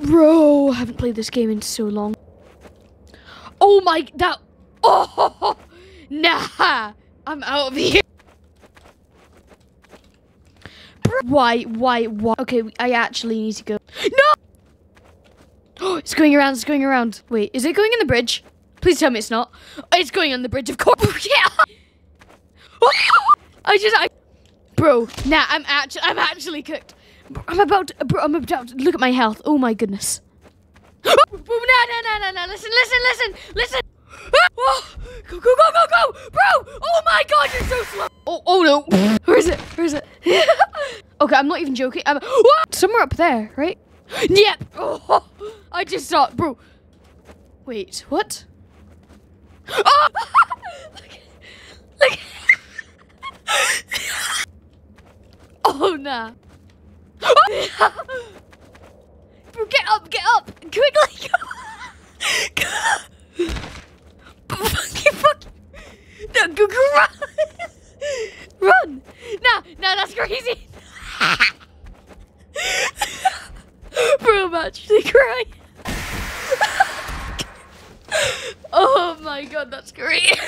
Bro, I haven't played this game in so long. Oh my, that, oh, nah, I'm out of here. Bro, Why, why, why? Okay, I actually need to go. No! Oh, it's going around, it's going around. Wait, is it going in the bridge? Please tell me it's not. It's going on the bridge, of course. yeah. I just, I, bro, nah, I'm actually, I'm actually cooked. I'm about, to, bro, I'm about to look at my health. Oh my goodness. no, no, no, no, no. Listen, listen, listen, listen. Oh, go, go, go, go, go, bro. Oh my God, you're so slow. Oh, oh no. Where is it? Where is it? okay, I'm not even joking. I'm somewhere up there, right? Yep. Oh, I just saw it, bro. Wait, what? Oh! look, look. oh nah. Get up, get up, quickly. Fucking fuck. No, go, go, run. run. Nah, nah, that's crazy. Bro, I'm actually crying. oh my god, that's great.